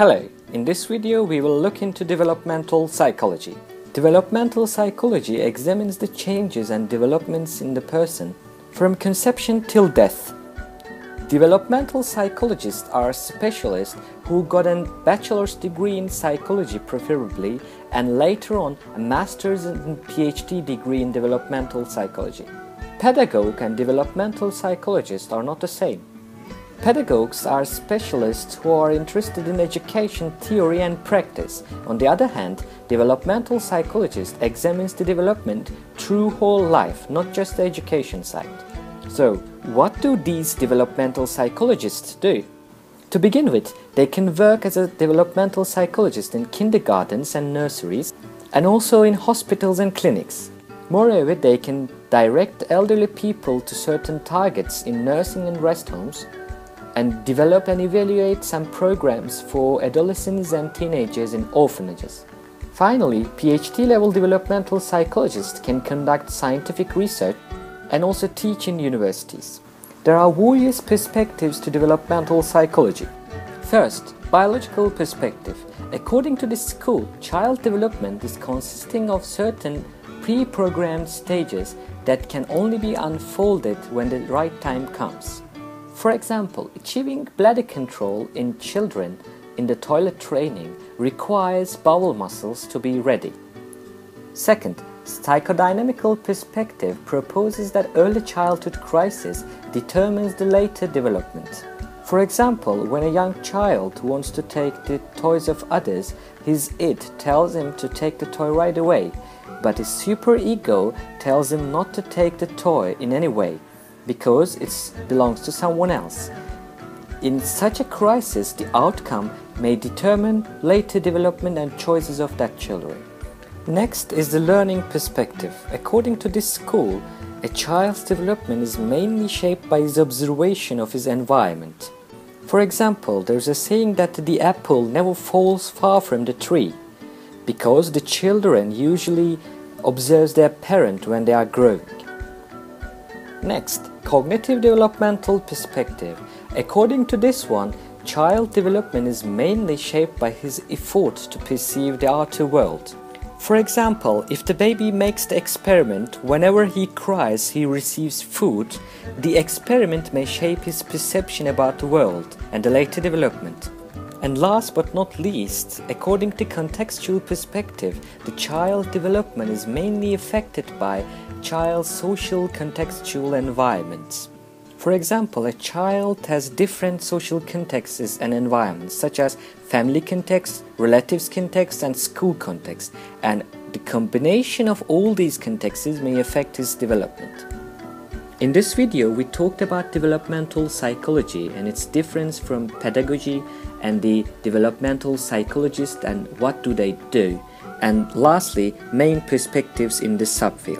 Hello, in this video we will look into developmental psychology. Developmental psychology examines the changes and developments in the person from conception till death. Developmental psychologists are specialists who got a bachelor's degree in psychology preferably and later on a master's and PhD degree in developmental psychology. Pedagogue and developmental psychologists are not the same. Pedagogues are specialists who are interested in education theory and practice. On the other hand, developmental psychologist examines the development through whole life, not just the education side. So, what do these developmental psychologists do? To begin with, they can work as a developmental psychologist in kindergartens and nurseries, and also in hospitals and clinics. Moreover, they can direct elderly people to certain targets in nursing and rest homes, and develop and evaluate some programs for adolescents and teenagers in orphanages. Finally, PhD level developmental psychologists can conduct scientific research and also teach in universities. There are various perspectives to developmental psychology. First, biological perspective. According to this school, child development is consisting of certain pre-programmed stages that can only be unfolded when the right time comes. For example, achieving bladder control in children in the toilet training requires bowel muscles to be ready. Second, psychodynamical perspective proposes that early childhood crisis determines the later development. For example, when a young child wants to take the toys of others, his id tells him to take the toy right away, but his superego tells him not to take the toy in any way because it belongs to someone else. In such a crisis, the outcome may determine later development and choices of that children. Next is the learning perspective. According to this school, a child's development is mainly shaped by his observation of his environment. For example, there's a saying that the apple never falls far from the tree because the children usually observe their parent when they are growing. Next, cognitive developmental perspective. According to this one, child development is mainly shaped by his effort to perceive the outer world. For example, if the baby makes the experiment, whenever he cries he receives food, the experiment may shape his perception about the world and the later development. And last but not least, according to contextual perspective, the child development is mainly affected by child's social contextual environments. For example, a child has different social contexts and environments, such as family context, relatives context, and school context, and the combination of all these contexts may affect his development. In this video, we talked about developmental psychology and its difference from pedagogy and the developmental psychologist and what do they do, and lastly, main perspectives in this subfield.